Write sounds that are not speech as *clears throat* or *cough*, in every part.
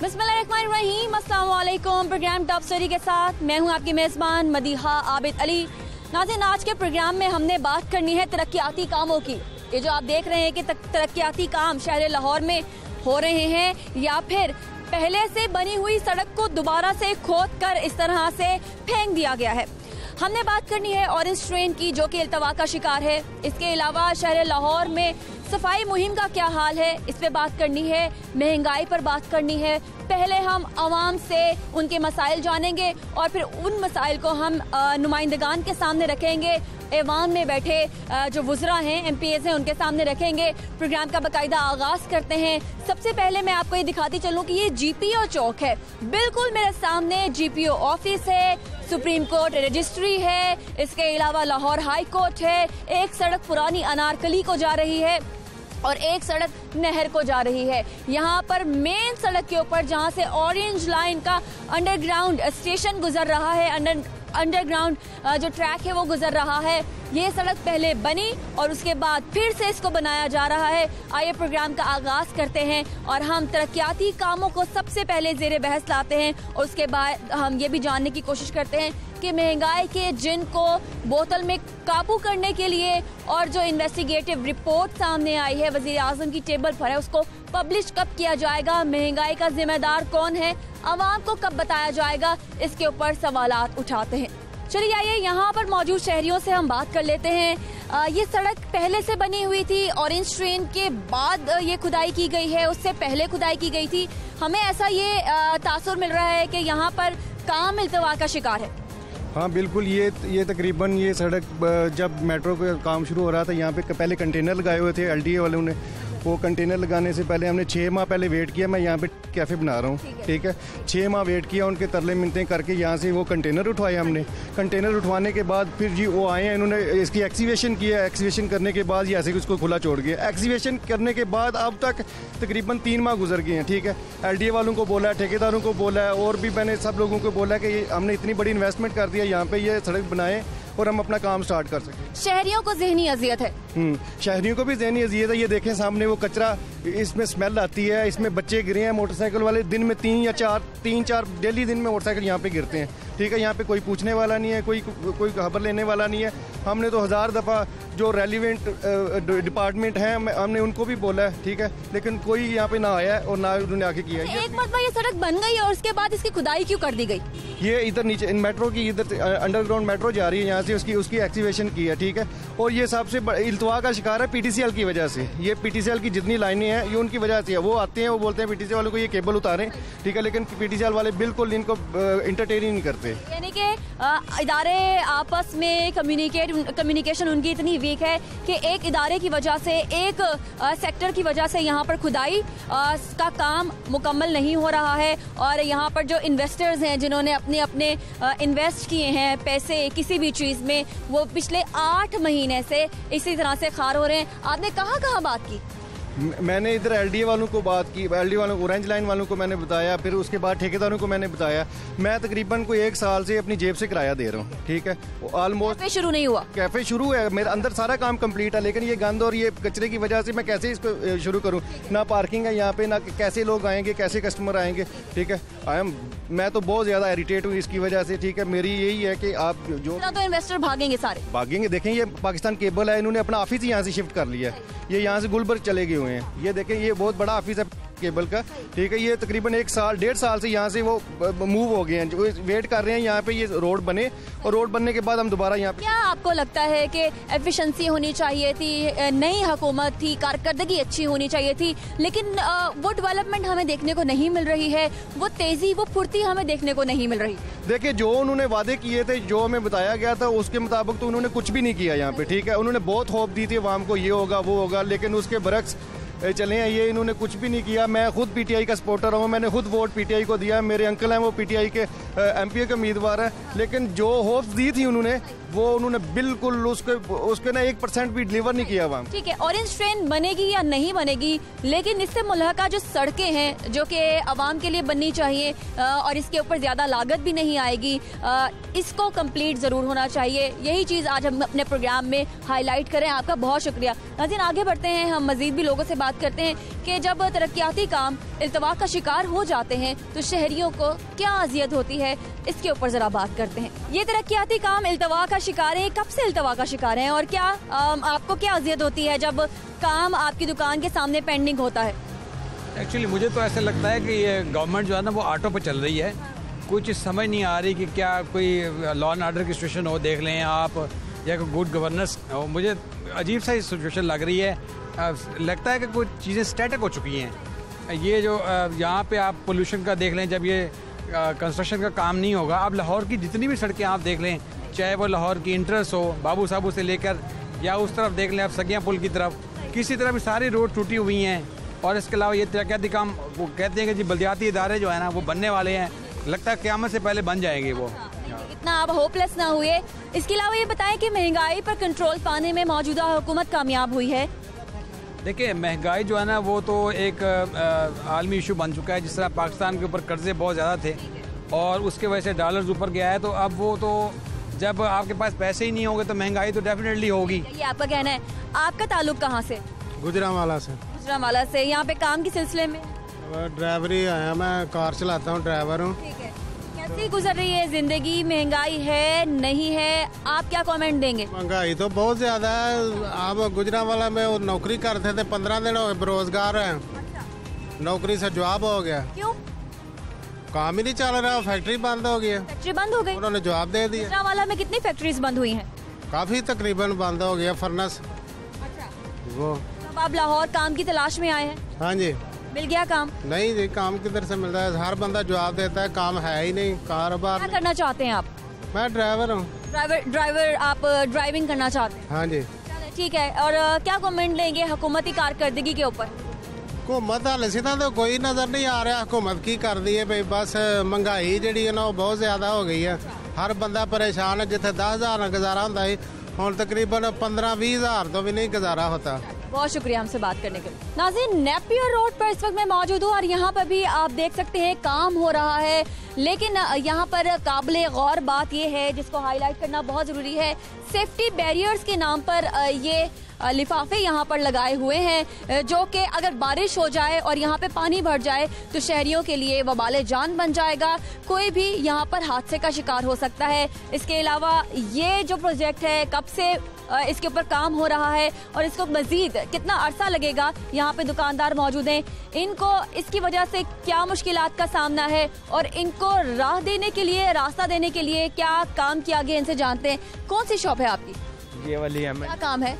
अस्सलाम programme top story के साथ मैं हूँ आपकी मेज़बान मदीहा आबिद अली। नाजिन आज के प्रोग्राम में हमने बात करनी है तरक्याती कामों की। ये जो आप देख रहे हैं कि तरक्याती काम शहर लाहौर में हो रहे हैं या फिर पहले से बनी हुई सड़क को दोबारा से खोद कर इस तरह से फेंक दिया गया है। हमने बात करनी है ऑरेंज ट्रेन की, जो कि अल्तवा का शिकार है। इसके अलावा शहर लाहौर में सफ़ाई मुहिम का क्या हाल है? इस पे बात करनी है। महँगाई पर बात करनी है। पहले हम आवाम से उनके मसाइल जानेंगे और फिर उन मसाइल को हम नुमाइंदगान के सामने रखेंगे। ऐवान में बैठे जो वजरा हैं एम हैं, उनके सामने रखेंगे। प्रोग्राम का बाकायदा आगाज़ करते हैं। सबसे पहले मैं आपको ये दिखाती चलूँ कि ये जी पी ओ चौक है। बिल्कुल मेरे सामने जी पी ओ ऑफ़िस है। सुप्रीम कोर्ट रजिस्ट्री है। इसके अलावा लाहौर हाई कोर्ट है। एक सड़क पुरानी अनारकली को जा रही है। और एक सड़क नहर को जा रही है। यहाँ पर मेन सड़क के ऊपर जहाँ से ऑरेंज लाइन का अंडरग्राउंड स्टेशन गुजर रहा है अंडर अंडरग्राउंड जो ट्रैक है वो गुजर रहा है। ये सड़क पहले बनी और उसके बाद फिर से इसको बनाया जा रहा है। आइए प्रोग्राम का आगाज़ करते हैं और हम तरक्याती कामों को सबसे पहले जेर बहस लाते हैं और उसके बाद हम ये भी जानने की कोशिश करते हैं कि महँगाई के जिन को बोतल में काबू करने के लिए और जो इन्वेस्टिगेटिव रिपोर्ट सामने आई है वज़ीर आज़म की टेबल पर है उसको पब्लिश कब किया जाएगा महँगाई का जिम्मेदार कौन है आवाम को कब बताया जाएगा इसके ऊपर सवाल उठाते हैं। चलिए आइए यहाँ पर मौजूद शहरियों से हम बात कर लेते हैं। आ, ये सड़क पहले से बनी हुई थी ऑरेंज ट्रेन के बाद ये खुदाई की गई है उससे पहले खुदाई की गई थी। हमें ऐसा ये तासुर मिल रहा है कि यहाँ पर काम इल्तवा का शिकार है। हाँ बिल्कुल, ये ये तकरीबन ये सड़क जब मेट्रो का काम शुरू हो रहा था, यहाँ पे पहले कंटेनर लगाए हुए थे एल वालों ने। वो कंटेनर लगाने से पहले हमने छः माह पहले वेट किया मैं यहाँ पे कैफ़े बना रहा हूँ ठीक है। छः माह वेट किया उनके तरले मिनते करके यहाँ से वो कंटेनर उठवाए हमने। कंटेनर उठवाने के बाद फिर जी वो आए हैं इन्होंने इसकी एक्सीवेशन किया एक्सीवेशन करने के बाद ऐसे उसको खुला छोड़ गया। एक्सीवेशन करने के बाद अब तक तकरीबन तीन माह गुजर गए हैं ठीक है? एलडीए वालों को बोला है ठेकेदारों को बोला है और भी मैंने सब लोगों को बोला है कि हमने इतनी बड़ी इन्वेस्टमेंट कर दिया यहाँ पर ये सड़क बनाए। और हम अपना काम स्टार्ट कर सकें। शहरियों को जहनी अजियत है। हम्म, शहरियों को भी जहनी अजियत है। ये देखें सामने वो कचरा इसमें स्मेल आती है इसमें बच्चे गिरे हैं मोटरसाइकिल वाले। दिन में तीन या चार तीन चार डेली दिन में मोटरसाइकिल यहाँ पे गिरते हैं। ठीक है यहाँ पे कोई पूछने वाला नहीं है कोई कोई खबर लेने वाला नहीं है। हमने तो हज़ार दफ़ा जो रेलिवेंट डिपार्टमेंट हैं हमने उनको भी बोला है ठीक है? लेकिन कोई यहाँ पे ना आया है और ना उन्होंने आके किया है। एक बात ये सड़क बन गई और उसके बाद इसकी खुदाई क्यों कर दी गई? ये इधर नीचे इन मेट्रो की इधर अंडरग्राउंड मेट्रो जा रही है यहाँ से उसकी उसकी एक्सीवेशन की है ठीक है? और ये सबसे इल्तवा का शिकार है पीटीसीएल की वजह से। ये पीटीसीएल की जितनी लाइनें हैं ये उनकी वजह से है। वो आते हैं वो बोलते हैं पीटीसी वालों को ये केबल उतारें ठीक है? लेकिन पीटीसीएल वाले बिल्कुल इनको इंटरटेन ही नहीं करते। यानी कि इदारे आपस में कम्युनिकेट कम्युनिकेशन उनकी इतनी वीक है कि एक इदारे की वजह से, एक सेक्टर की वजह से यहाँ पर खुदाई का काम मुकम्मल नहीं हो रहा है और यहाँ पर जो इन्वेस्टर्स हैं, जिन्होंने अपने अपने इन्वेस्ट किए हैं पैसे किसी भी चीज़ में, वो पिछले आठ महीने से इसी तरह से खार हो रहे हैं। आपने कहाँ कहाँ बात की? मैंने इधर एलडीए वालों को बात की एलडीए वालों को ऑरेंज लाइन वालों को मैंने बताया फिर उसके बाद ठेकेदारों को मैंने बताया। मैं तकरीबन कोई एक साल से अपनी जेब से किराया दे रहा हूँ ठीक है? ऑलमोस्ट शुरू नहीं हुआ? कैफ़े शुरू है मेरे अंदर सारा काम कंप्लीट है लेकिन ये गंद और ये कचरे की वजह से मैं कैसे इसको शुरू करूँ? ना पार्किंग है यहाँ पे ना कैसे लोग आएँगे कैसे कस्टमर आएँगे ठीक है? आई एम मैं तो बहुत ज़्यादा इरिटेट हूँ इसकी वजह से ठीक है? मेरी यही है कि आप जो तो इन्वेस्टर भागेंगे सारे। भागेंगे? देखें ये पाकिस्तान केबल है इन्होंने अपना ऑफ़िस यहाँ से शिफ्ट कर लिया है। ये यहाँ से गुलबर्ग चले गए हुए हैं। ये देखें ये बहुत बड़ा ऑफ़िस है। केबल का। ठीक है ये तकरीबन एक साल डेढ़ साल से यहाँ से वो मूव हो गए हैं। जो वेट कर रहे हैं यहाँ पे ये रोड बने। और रोड बनने के बाद हम दोबारा यहाँ पे क्या आपको लगता है कि एफिशिएंसी होनी चाहिए थी नई हुकूमत थी कारकर्दगी अच्छी होनी चाहिए थी लेकिन वो डेवलपमेंट हमें देखने को नहीं मिल रही है वो तेज़ी वो फुर्ती हमें देखने को नहीं मिल रही? देखिए जो उन्होंने वादे किए थे जो हमें बताया गया था उसके मुताबिक तो उन्होंने कुछ भी नहीं किया यहाँ पे ठीक है? उन्होंने बहुत होप दी थी वाम को ये होगा वो होगा लेकिन उसके बरक्स चले हैं ये इन्होंने कुछ भी नहीं किया। मैं खुद पीटीआई का सपोर्टर हूँ। मैंने खुद वोट पीटीआई को दिया। मेरे अंकल हैं, वो पीटीआई के एमपीए के उम्मीदवार हैं। लेकिन जो होप्स दी थी उन्होंने, वो उन्होंने बिल्कुल उसके उसके ना एक परसेंट भी डिलीवर नहीं किया वहाँ ठीक है ऑरेंज ट्रेन बनेगी या नहीं बनेगी, लेकिन इससे मुलहका जो सड़कें हैं, जो कि आवाम के लिए बननी चाहिए और इसके ऊपर ज़्यादा लागत भी नहीं आएगी इसको कंप्लीट ज़रूर होना चाहिए। यही चीज़ आज हम अपने प्रोग्राम में हाईलाइट करें। आपका बहुत शुक्रिया। नाजिन, आगे बढ़ते हैं। हम मजीद भी लोगों से बात करते हैं कि जब तरक्याती काम इल्तवा का शिकार हो जाते हैं तो शहरियों को क्या अजियत होती है? इसके ऊपर जरा बात करते हैं। ये तरक्याती काम इल्तवा का शिकार है। कब से इल्तवा का शिकार है? और क्या आपको क्या अजियत होती है जब काम आपकी दुकान के सामने पेंडिंग होता है? एक्चुअली मुझे तो ऐसा लगता है कि ये गवर्नमेंट जो है ना, वो ऑटो पे चल रही है। कुछ समझ नहीं आ रही कि क्या कोई लॉ एंड ऑर्डर की सिचुएशन हो, देख लें आप, या कोई गुड गवर्नेंस हो। मुझे अजीब सा ही सिचुएशन लग रही है। लगता है कि कुछ चीज़ें स्टैटिक हो चुकी हैं। ये जो यहाँ पे आप पोल्यूशन का देख लें, जब ये कंस्ट्रक्शन का काम नहीं होगा, आप लाहौर की जितनी भी सड़कें आप देख लें, चाहे वो लाहौर की इंट्रेंस हो, बाबू साहबू से लेकर, या उस तरफ़ देख लें आप सगिया पुल की तरफ़, किसी तरह भी सारी रोड टूटी हुई हैं। और इसके अलावा ये तरक्याती काम, वो कहते हैं कि जी बल्दियाती इदारे जो है ना, वो बनने वाले हैं। लगता है क्यामत से पहले बन जाएँगे वो। इतना आप होपलेस ना हुए। इसके अलावा ये बताएँ कि महँगाई पर कंट्रोल पाने में मौजूदा हुकूमत कामयाब हुई है। देखिए महँगाई जो है ना वो तो एक आलमी इशू बन चुका है। जिस तरह पाकिस्तान के ऊपर कर्जे बहुत ज़्यादा थे और उसके वजह से डॉलर्स ऊपर गया है तो अब वो तो जब आपके पास पैसे ही नहीं होंगे तो महँगाई तो डेफिनेटली होगी। ये आपका कहना है आपका ताल्लुक कहाँ से? गुजरावाला से। गुजरावाला से। यहाँ पे काम के सिलसिले में? ड्राइवरी आया मैं कार चलाता हूँ ड्राइवर हूँ। ठीक है कैसी गुजर रही है? ज़िंदगी महँगाई है नहीं है? आप क्या कमेंट देंगे? महँगाई तो बहुत ज़्यादा है। आप गुजरा वाला में नौकरी करते थे पंद्रह दिन बेरोजगार है। अच्छा। नौकरी से जवाब हो गया। क्यों? काम ही नहीं चल रहा फैक्ट्री बंद हो गई है। फैक्ट्री बंद हो गई? उन्होंने जवाब दे दिया। गुजरावाला में कितनी फैक्ट्रीज बंद हुई है? काफ़ी तकरीबन बंद हो गया फर्नेस वो। अब आप लाहौर काम की तलाश में आए हैं? हाँ जी। मिल गया काम? नहीं जी काम किधर से मिल है? हर बंदा जवाब देता है काम है ही नहीं कारोबार करना चाहते हैं आप? मैं ड्राइवर हूँ। ड्राइवर ड्राइवर आप uh, ड्राइविंग करना चाहते हैं? हाँ जी। ठीक है और uh, क्या कमेंट लेंगे हुकूमती कारकर्दगी के ऊपर? हुकूमत हाल सीधा तो कोई नज़र नहीं आ रहा हुकूमत की कर दी है भाई बस uh, महँगाई जी ना वो बहुत ज़्यादा हो गई है। हर बंदा परेशान है जिथे दस हज़ार गुजारा होंगे हूँ तकरीबन पंद्रह भी हज़ार तो भी नहीं गुजारा होता। बहुत शुक्रिया हमसे बात करने के लिए। नाजिन नेपियर रोड पर इस वक्त मैं मौजूद हूँ और यहाँ पर भी आप देख सकते हैं काम हो रहा है, लेकिन यहाँ पर काबिल गौर बात ये है, जिसको हाईलाइट करना बहुत ज़रूरी है। सेफ्टी बैरियर्स के नाम पर ये लिफाफे यहाँ पर लगाए हुए हैं जो कि अगर बारिश हो जाए और यहाँ पे पानी भर जाए तो शहरियों के लिए वबाल जान बन जाएगा। कोई भी यहाँ पर हादसे का शिकार हो सकता है। इसके अलावा ये जो प्रोजेक्ट है, कब से इसके ऊपर काम हो रहा है और इसको मजीद कितना अरसा लगेगा? यहाँ पे दुकानदार मौजूद हैं। इनको इसकी वजह से क्या मुश्किल का सामना है और इनको राह देने के लिए रास्ता देने के लिए क्या काम किया गया इनसे जानते हैं। कौन सी शॉप है आपकी? ये वाली है क्या काम है?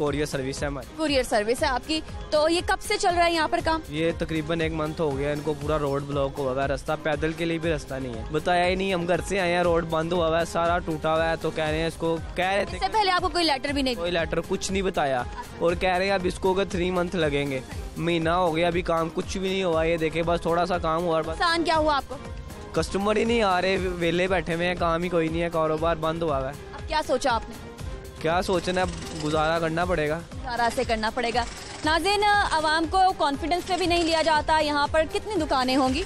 कोरियर सर्विस है हमारी। कुरियर सर्विस है आपकी। तो ये कब से चल रहा है यहाँ पर काम? ये तकरीबन एक मंथ हो गया इनको पूरा रोड ब्लॉक हुआ हुआ है रास्ता पैदल के लिए भी रास्ता नहीं है। बताया ही नहीं हम घर से आए हैं रोड बंद हुआ हुआ है सारा टूटा हुआ है तो कह रहे हैं इसको कह रहे थे इससे पहले आपको कोई लेटर भी नहीं कोई लेटर कुछ नहीं बताया। और कह रहे हैं अब इसको अगर थ्री मंथ लगेंगे। महीना हो गया अभी काम कुछ भी नहीं हुआ ये देखे बस थोड़ा सा काम हुआ और बस। नुकसान क्या हुआ आपको? कस्टमर ही नहीं आ रहे वेले बैठे हुए हैं काम ही कोई नहीं है कारोबार बंद हुआ हुआ है। क्या सोचा आपने? क्या सोचना है? गुजारा करना पड़ेगा। गुजारा से करना पड़ेगा। नाजिन आवाम को कॉन्फिडेंस पे भी नहीं लिया जाता। यहाँ पर कितनी दुकानें होंगी?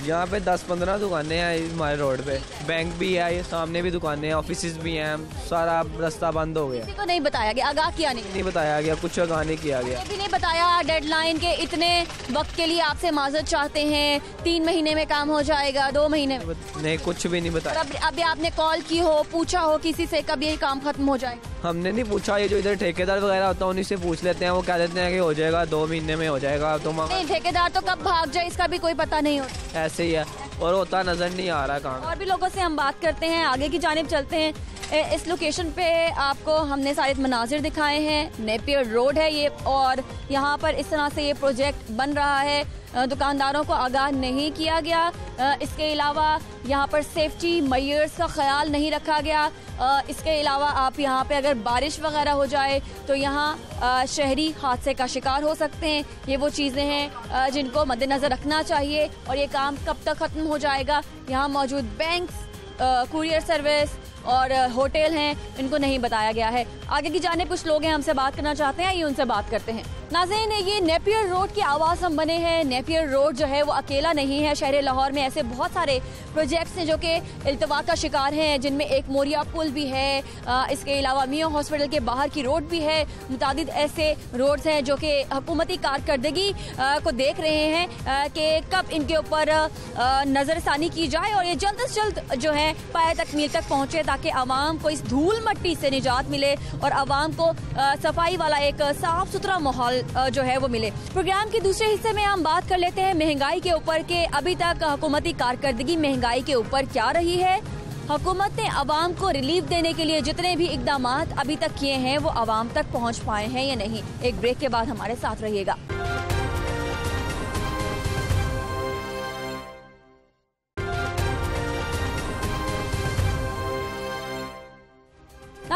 यहाँ पे 10-15 दुकानें हैं हमारे रोड पे। बैंक भी है ये सामने भी दुकानें हैं ऑफ़िस भी हैं। सारा रास्ता बंद हो गया। किसी को नहीं बताया गया आगाह किया नहीं? नहीं बताया गया कुछ आगाह नहीं किया गया। ये भी नहीं बताया डेडलाइन के इतने वक्त के लिए आपसे माजत चाहते हैं। तीन महीने में काम हो जाएगा दो महीने में। नहीं कुछ भी नहीं बताया। अभी आपने कॉल की हो पूछा हो किसी से कब ये काम खत्म हो जाए? हमने नहीं पूछा ये जो इधर ठेकेदार वगैरह होता है उन्हीं से पूछ लेते हैं। वो कह देते हैं कि हो जाएगा दो महीने में हो जाएगा तो नहीं ठेकेदार तो कब भाग जाए इसका भी कोई पता नहीं होता। ऐसे ही है। और होता नज़र नहीं आ रहा काम और भी लोगों से हम बात करते हैं आगे की जानिब चलते हैं। इस लोकेशन पे आपको हमने सारे मनाजिर दिखाए हैं। नेपियर रोड है ये और यहाँ पर इस तरह से ये प्रोजेक्ट बन रहा है। दुकानदारों को आगाह नहीं किया गया। इसके अलावा यहाँ पर सेफ्टी मैयर्स का ख्याल नहीं रखा गया। इसके अलावा आप यहाँ पे अगर बारिश वगैरह हो जाए तो यहाँ शहरी हादसे का शिकार हो सकते हैं। ये वो चीज़ें हैं जिनको मद्देनज़र रखना चाहिए और ये काम कब तक ख़त्म हो जाएगा। यहाँ मौजूद बैंक कुरियर सर्विस और होटल हैं, इनको नहीं बताया गया है। आगे की जाने, कुछ लोग हैं हमसे बात करना चाहते हैं ये उनसे बात करते हैं। नाजरीन, ये नेपियर रोड की आवाज़ हम बने हैं। नेपियर रोड जो है, वो अकेला नहीं है। शहर लाहौर में ऐसे बहुत सारे प्रोजेक्ट्स हैं जो कि अल्तवा का शिकार हैं, जिनमें एक मोरिया पुल भी है इसके अलावा मियाँ हॉस्पिटल के बाहर की रोड भी है। मुताद ऐसे रोड्स हैं जो कि हुकूमती कारकर्दगी को देख रहे हैं कि कब इनके ऊपर नज़रसानी की जाए और ये जल्द अज जल्द जो है पाए तकमील तक पहुँचे ताकि आवाम को इस धूल मट्टी से निजात मिले और आवाम को सफ़ाई वाला एक साफ़ सुथरा माहौल जो है वो मिले। प्रोग्राम के दूसरे हिस्से में हम बात कर लेते हैं महँगाई के ऊपर के। अभी तक हुकूमती कारकर्दगी महँगाई के ऊपर क्या रही है? हुकूमत ने आवाम को रिलीफ देने के लिए जितने भी इकदाम अभी तक किए हैं, वो आवाम तक पहुँच पाए हैं या नहीं? एक ब्रेक के बाद हमारे साथ रहिएगा।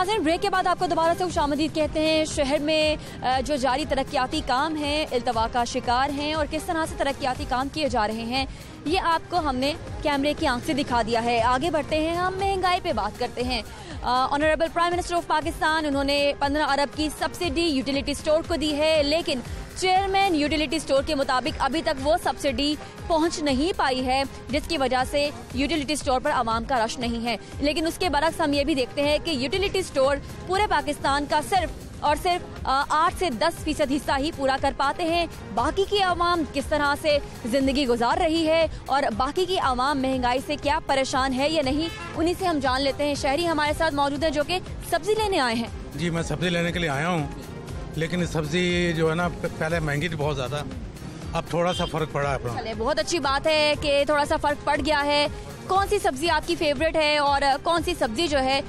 नाजिन ब्रेक के बाद आपको दोबारा से खुशामदीद कहते हैं। शहर में जो जारी तरक्याती काम है अल्तवा का शिकार हैं और किस तरह से तरक्याती काम किए जा रहे हैं, ये आपको हमने कैमरे की आँख से दिखा दिया है। आगे बढ़ते हैं, हम महँगाई पे बात करते हैं। Honourable prime minister of Pakistan उन्होंने 15 अरब की सब्सिडी यूटिलिटी स्टोर को दी है, लेकिन चेयरमैन यूटिलिटी स्टोर के मुताबिक अभी तक वो सब्सिडी पहुँच नहीं पाई है, जिसकी वजह से यूटिलिटी स्टोर पर आवाम का रश नहीं है। लेकिन उसके बरक्स हम ये भी देखते हैं कि यूटिलिटी स्टोर पूरे पाकिस्तान का सिर्फ़ और सिर्फ़ आठ से दस फ़ीसद हिस्सा ही पूरा कर पाते हैं। बाकी की आवाम किस तरह से ज़िंदगी गुजार रही है और बाकी की आवाम महँगाई से क्या परेशान है या नहीं, उन्हीं से हम जान लेते हैं। शहरी हमारे साथ मौजूद है जो कि सब्ज़ी लेने आए हैं। जी, मैं सब्ज़ी लेने के लिए आया हूँ। लेकिन सब्ज़ी जो है ना पहले महँगी थी बहुत ज़्यादा। अब थोड़ा सा फ़र्क पड़ा है अपना। बहुत अच्छी बात है कि थोड़ा सा फ़र्क पड़ गया है। कौन सी सब्ज़ी आपकी फेवरेट है और कौन सी सब्ज़ी जो है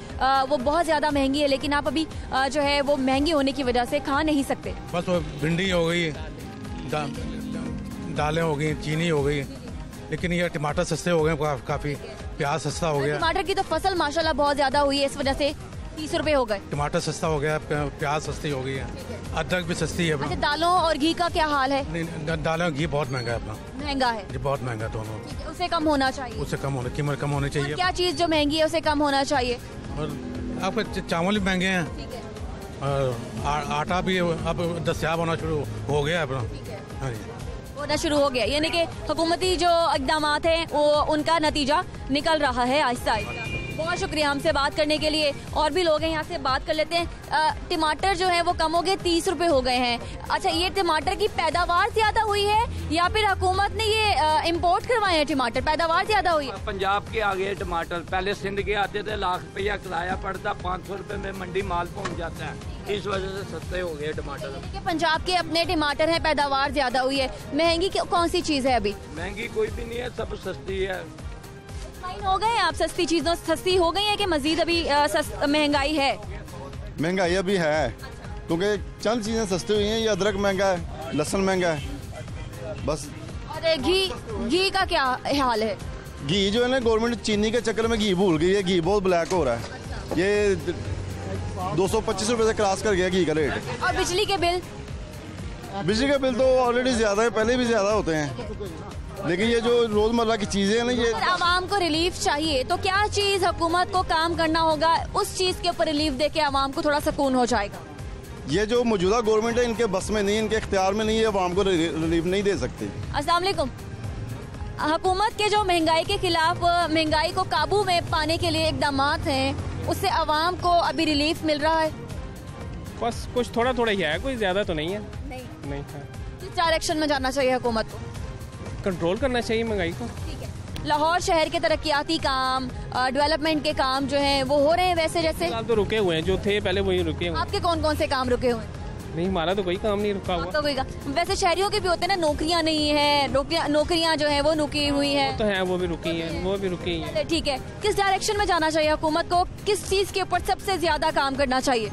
वो बहुत ज़्यादा महँगी है लेकिन आप अभी जो है वो महँगी होने की वजह से खा नहीं सकते। बस वो भिंडी हो गई दा, दालें हो गई चीनी हो गई लेकिन ये टमाटर सस्ते हो गए काफ़ी। प्याज सस्ता हो गया। टमाटर की तो फ़सल माशाल्लाह बहुत ज़्यादा हुई है इस वजह से तीस रूपए हो गए। टमाटर सस्ता हो गया प्याज सस्ती हो गई है। अदरक भी सस्ती है अच्छा दालों और घी का क्या हाल है? दालों घी बहुत महँगा है अपना। महँगा है? जी बहुत महँगा दोनों। उसे कम होना चाहिए। उससे कम होने कीमत कम होनी चाहिए। क्या चीज़ जो महँगी है उसे कम होना चाहिए? और आपके चावल भी महँगे हैं। और आटा भी अब दस्याब होना शुरू हो गया अपना। हाँ। होना शुरू हो गया। यानी कि हुकूमती जो इकदाम हैं वो उनका नतीजा निकल रहा है आहिस्ता आहिस्ता बहुत शुक्रिया हमसे बात करने के लिए। और भी लोग हैं यहाँ से बात कर लेते हैं। टमाटर जो है वो कम हो गए तीस रुपए हो गए हैं। अच्छा ये टमाटर की पैदावार ज़्यादा हुई है या फिर हुकूमत ने ये इम्पोर्ट करवाए हैं टमाटर? पैदावार ज़्यादा हुई है। पंजाब के आ गए टमाटर। पहले सिंध के आते थे लाख रुपया किराया पड़ता पाँच सौ में मंडी माल पहुँच जाता है। इस वजह से सस्ते हो गए टमाटर। पंजाब के अपने टमाटर है पैदावार ज़्यादा हुई है। महँगी कौन सी चीज़ है अभी? महँगी कोई भी नहीं है सब सस्ती है। हो गए? आप सस्ती चीज़ों सस्ती हो गई है कि मजीद अभी महँगाई है? महँगाई अभी है क्योंकि चंद चीज़ें सस्ती हुई हैं। ये अदरक महँगा है लहसन महँगा है बस। और घी घी का क्या हाल है? घी जो है ना गवर्नमेंट चीनी के चक्कर में घी भूल गई है। घी बहुत ब्लैक हो रहा है। ये दो सौ पच्चीस रूपए से क्रॉस कर गया घी का रेट। और बिजली के बिल? बिजली का बिल तो ऑलरेडी ज़्यादा है पहले भी ज़्यादा होते हैं। लेकिन ये जो रोज़मर्रा की चीज़ें हैं ना ये आवाम को रिलीफ चाहिए तो क्या चीज़ हुकूमत को काम करना होगा? उस चीज़ के ऊपर रिलीफ दे के आवाम को थोड़ा सुकून हो जाएगा। ये जो मौजूदा गवर्नमेंट है इनके बस में नहीं इनके इख्तियार में नहीं है आवाम को रिलीफ नहीं दे सकती। असलकुम हुकूमत के जो महँगाई के खिलाफ महँगाई को काबू में पाने के लिए इकदाम हैं उससे आवाम को अभी रिलीफ मिल रहा है? बस कुछ थोड़ा थोड़ा ही है कोई ज़्यादा तो नहीं है। नहीं। नहीं किस डायरेक्शन में जाना चाहिए हुकूमत को? कंट्रोल करना चाहिए महँगाई को। लाहौर शहर के तरक्याती काम डेवलपमेंट के काम जो हैं वो हो रहे हैं वैसे जैसे? तो रुके हुए हैं जो थे पहले वही रुके हुए आपके कौन कौन से काम रुके हुए नहीं हमारा तो कोई काम नहीं रुका हुआ। तो कोई काम वैसे शहरियों के भी होते हैं ना नौकरियाँ नहीं है नौकरियाँ जो है वो रुकी हुई है। तो है वो भी रुकी है वो भी रुकी है। ठीक है। किस डायरेक्शन में जाना चाहिए हुकूमत को? किस चीज़ के ऊपर सबसे ज़्यादा काम करना चाहिए?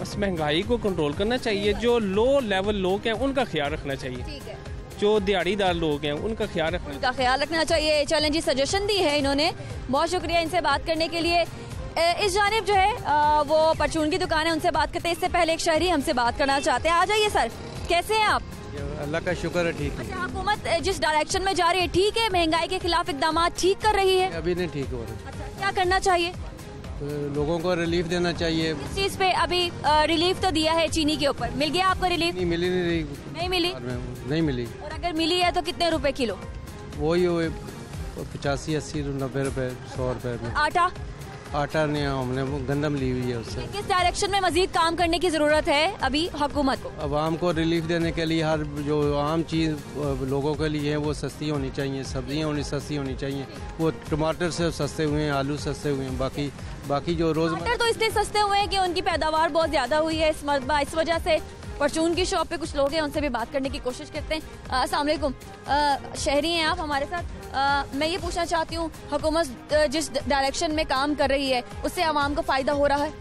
बस महँगाई को कंट्रोल करना चाहिए जो लो लेवल लोग हैं उनका ख्याल रखना चाहिए। ठीक है। जो दिहाड़ीदार लोग हैं उनका ख्याल रखना उनका ख्याल रखना चाहिए। चैलेंज सजेशन दी है इन्होंने। बहुत शुक्रिया इनसे बात करने के लिए। इस जानब जो है वो परचून की दुकान है उनसे बात करते हैं। इससे पहले एक शहरी हमसे बात करना चाहते हैं। आ जाइए सर। कैसे हैं आप? अल्लाह का शुक्र है ठीक है। अच्छा, हुकूमत जिस डायरेक्शन में जा रही है ठीक है? महँगाई के खिलाफ इकदाम ठीक कर रही है? अभी नहीं ठीक हो रही। अच्छा, क्या करना चाहिए? लोगों को रिलीफ देना चाहिए। इस चीज़ पे अभी रिलीफ तो दिया है चीनी के ऊपर। मिल गया आपको रिलीफ नहीं मिली नहीं रही। नहीं मिली? नहीं मिली। और अगर मिली है तो कितने रुपए किलो? वही हुए पचासी अस्सी नब्बे रुपए सौ रुपए में। आटा? आटा नहीं हमने वो गंदम ली हुई है उससे। किस डायरेक्शन में मजीद काम करने की ज़रूरत है अभी हुकूमत को? आवाम को रिलीफ देने के लिए हर जो आम चीज़ लोगों के लिए है वो सस्ती होनी चाहिए। सब्ज़ियाँ होनी सस्ती होनी चाहिए। वो टमाटर से सस्ते हुए हैं आलू सस्ते हुए हैं बाकी बाकी जो रोज़ टमाटर तो इसलिए सस्ते हुए हैं कि उनकी पैदावार बहुत ज़्यादा हुई है इस मरतबा इस वजह से। परचून की शॉप पे कुछ लोग हैं उनसे भी बात करने की कोशिश करते हैं। अस्सलाम वालेकुम। अ, शहरी हैं आप हमारे साथ? अ, मैं ये पूछना चाहती हूँ हुकूमत जिस डायरेक्शन में काम कर रही है उससे आवाम को फ़ायदा हो रहा है?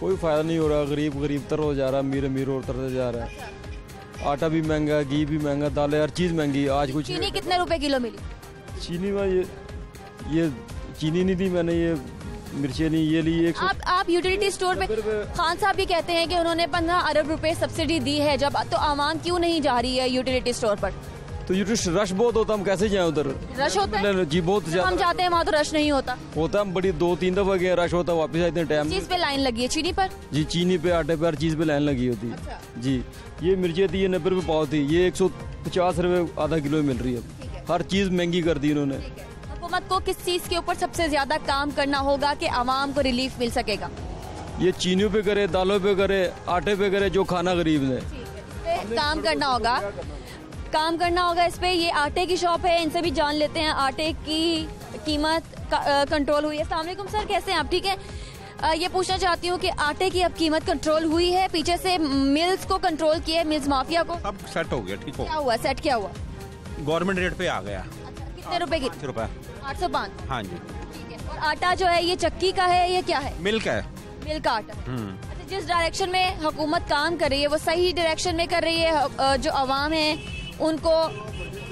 कोई फ़ायदा नहीं हो रहा गरीब गरीब तर हो जा रहा है अमीर अमीर और तरते जा रहा है। आटा भी महँगा है घी भी महँगा दालें हर चीज़ महँगी आज कुछ चीनी कितने रुपए किलो मिली? चीनी में ये ये चीनी नहीं दी मैंने ये मिर्चें नहीं ये ली एक सौ आप आप यूटिलिटी स्टोर पे खान साहब भी कहते हैं कि उन्होंने पंद्रह अरब रुपए सब्सिडी दी है जब तो आवाम क्यों नहीं जा रही है यूटिलिटी स्टोर पर? तो ये रश बहुत होता हम कैसे जाए उधर? रश होता है? जी बहुत हम जाते हैं वहाँ तो रश नहीं होता। होता हम बड़ी दो तीन दफ़ा गए रश होता है वापस आते हैं टाइम चीज़ पे लाइन लगी है? चीनी पर? जी चीनी पे आटे पे हर चीज़ पे लाइन लगी होती। है जी ये मिर्चें थी ये नब्बे रुपए पाव थी ये एक सौ पचास रुपए आधा किलो मिल रही है। हर चीज़ महँगी कर दी इन्होंने। हुकूमत को किस चीज़ के ऊपर सबसे ज़्यादा काम करना होगा कि आवाम को रिलीफ मिल सकेगा? ये चीनियों पे करे दालों पे करे आटे पे करे जो खाना गरीब ने पे काम करना होगा। काम करना होगा इस पे ये आटे की शॉप है इनसे भी जान लेते हैं आटे की कीमत कंट्रोल हुई है। अस्सलाम वालेकुम सर कैसे हैं आप? ठीक है? अ, ये पूछना चाहती हूँ कि आटे की अब कीमत कंट्रोल हुई है पीछे से मिल्स को कंट्रोल किया है मिल्स माफिया को? अब सेट हो गया ठीक हो। क्या हुआ? सेट क्या हुआ? गवर्नमेंट रेट पे आ गया। कितने रुपए की? रुपए। आठ सौ पाँच। हाँ जी। ठीक है और आटा जो है ये चक्की का है ये क्या है? मिल्क है। मिल का आटा। हम्म। अच्छा, जिस डायरेक्शन में हुकूमत काम कर रही है वो सही डायरेक्शन में कर रही है जो आवाम है उनको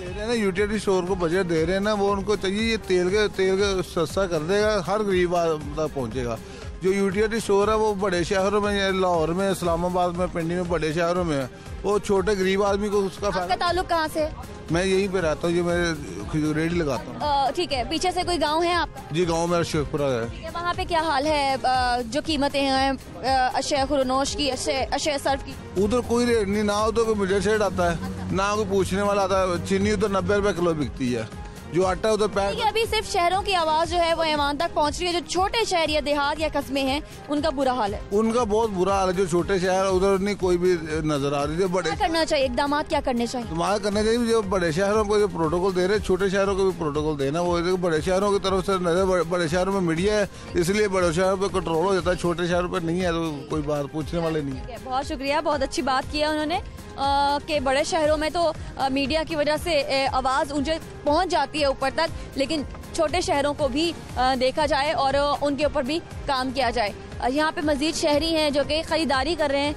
रहे ना यूटिलिटी स्टोर को बजट दे रहे हैं ना वो उनको चाहिए ये तेल के तेल के सस्ता कर देगा हर गरीब आदमी तक पहुंचेगा। जो यूटिलिटी स्टोर है वो बड़े शहरों में या लाहौर में इस्लामाबाद में पिंडी में बड़े शहरों में है। वो छोटे गरीब आदमी को उसका आपका ताल्लुक कहाँ से? मैं यहीं पे रहता हूँ जो मैं रेडी लगाता हूँ। ठीक है पीछे से कोई गाँव है आपका जी गाँव मेरा शेखपुरा है। वहाँ पे क्या हाल है? जो कीमतें हैं अशय खुरनोश की अशय सर्फ की। उधर कोई रेट नहीं ना उधर कोई मिडिल सेट आता है ना कोई पूछने वाला आता है। चीनी उधर नब्बे रुपए किलो बिकती है। जो आटा उधर पैक अभी सिर्फ़ शहरों की आवाज़ जो है वो ऐवान तक पहुँच रही है। जो छोटे शहर या देहात या कस्बे हैं उनका बुरा हाल है। उनका बहुत बुरा हाल है। जो छोटे शहर उधर नहीं कोई भी नज़र आ रही है। बड़े क्या करना चाहिए? इकदाम क्या करने चाहिए? तुम्हारा करना चाहिए जो बड़े शहरों को जो प्रोटोकॉल दे रहे हैं छोटे शहरों को भी प्रोटोकॉल देना। वो बड़े शहरों की तरफ़ से नज़र बड़े- शहरों में मीडिया है इसलिए बड़े शहरों पे कंट्रोल हो जाता है। छोटे शहरों पे नहीं है तो कोई बात पूछने वाले नहीं है बहुत शुक्रिया बहुत अच्छी बात की है उन्होंने। कि बड़े शहरों में तो मीडिया की वजह से आवाज़ ऊँचे पहुँच जाती है ऊपर तक, लेकिन छोटे शहरों को भी देखा जाए और उनके ऊपर भी काम किया जाए। यहाँ पे मजीद शहरी हैं जो कि ख़रीदारी कर रहे हैं।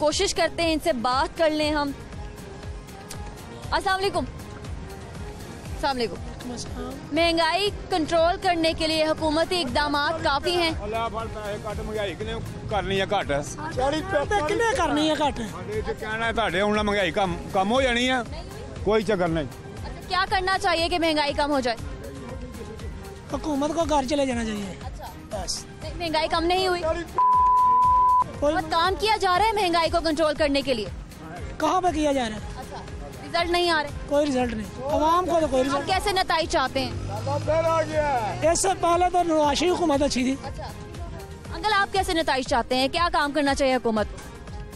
कोशिश करते हैं इनसे बात कर लें हम। असलकुम वालेकुम। महँगाई कंट्रोल करने के लिए हुकूमती इकदाम काफ़ी हैं। तो महँगाई है महँगाई कम हो जानी है। कोई चक्कर नहीं। अच्छा, क्या करना चाहिए कि महँगाई कम हो जाए? हुकूमत को घर चले जाना चाहिए। अच्छा। महँगाई कम नहीं हुई। काम किया जा रहा है महँगाई को कंट्रोल करने के लिए? कहाँ पे किया जा रहा है? रिजल्ट नहीं आ रहे कोई रिजल्ट नहीं आवाम को तो कोई आप रिजल्ट कैसे नतज चाहते हैं इससे पहले तो नवाशी हुकूमत अच्छी थी अंकल आप कैसे नतज चाहते हैं क्या काम करना चाहिए हुकूमत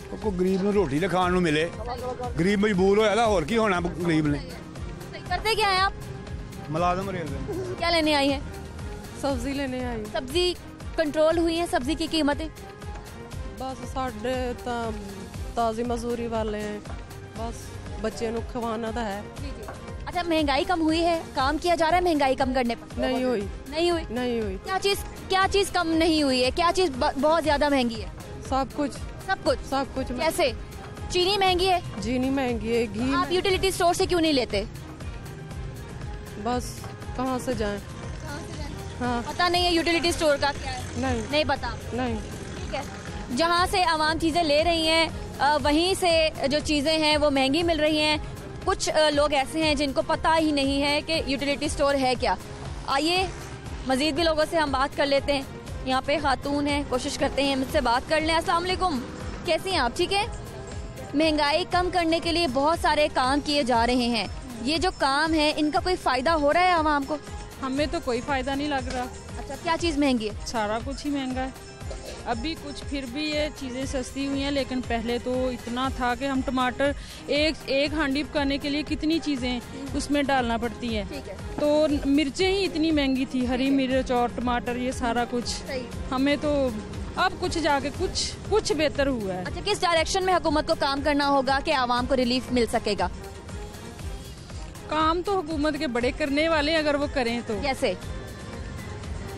को ਕੋ ਗਰੀਬ ਨੂੰ ਰੋਟੀ ਤੇ ਖਾਣ ਨੂੰ ਮਿਲੇ ਗਰੀਬ ਮਜਬੂਰ ਹੋਇਆ ਤਾਂ ਹੋਰ ਕੀ ਹੋਣਾ ਗਰੀਬ ਨੇ सही करते क्या हैं आप ਮੁਲਾਜ਼ਮ ਰੇਲ ਦੇ क्या लेने आई हैं ਸਬਜ਼ੀ ਲੈਣੇ ਆਈ सब्जी कंट्रोल हुई है सब्जी की कीमतें ਬਸ ਸਾਡੇ ਤਾਂ ਤਾਜ਼ੀ ਮਜ਼ਦੂਰੀ ਵਾਲੇ ਹੈ ਬਸ ਬੱਚੇ ਨੂੰ ਖਵਾਉਣਾ ਤਾਂ ਹੈ अच्छा महंगाई कम हुई है काम किया जा रहा है महंगाई कम करने पर नहीं हुई नहीं हुई नहीं हुई क्या चीज क्या चीज कम नहीं हुई है क्या चीज ब- बहुत ज्यादा महंगी है सब कुछ सब कुछ सब कुछ कैसे चीनी महंगी है चीनी महंगी है घी आप यूटिलिटी स्टोर से क्यों नहीं लेते बस कहाँ से जाएं हाँ पता नहीं है यूटिलिटी स्टोर का क्या है नहीं नहीं पता नहीं ठीक है जहाँ से आवाम चीज़ें ले रही हैं अ, वहीं से जो चीज़ें हैं वो महँगी मिल रही हैं। कुछ लोग ऐसे हैं जिनको पता ही नहीं है कि यूटिलिटी स्टोर है क्या। आइए मज़ीद भी लोगों से हम बात कर लेते हैं। यहाँ पे खातून है कोशिश करते हैं मुझसे बात कर लें। अस्सलाम वालेकुम। कैसी हैं आप? ठीक है? महँगाई कम करने के लिए बहुत सारे काम किए जा रहे हैं। ये जो काम है इनका कोई फ़ायदा हो रहा है आवाम को? हमें तो कोई फ़ायदा नहीं लग रहा। अच्छा क्या चीज़ महँगी है? सारा कुछ ही महँगा है। अभी कुछ फिर भी ये चीज़ें सस्ती हुई हैं लेकिन पहले तो इतना था कि हम टमाटर एक एक हांडी पकाने के लिए कितनी चीज़ें उसमें डालना पड़ती हैं। है। तो मिर्चें ही इतनी महँगी थी हरी मिर्च और टमाटर ये सारा कुछ। हमें तो अब कुछ जाके कुछ कुछ बेहतर हुआ है। अच्छा किस डायरेक्शन में हुकूमत को काम करना होगा कि आवाम को रिलीफ मिल सकेगा? काम तो हुकूमत के बड़े करने वाले अगर वो करें तो। कैसे?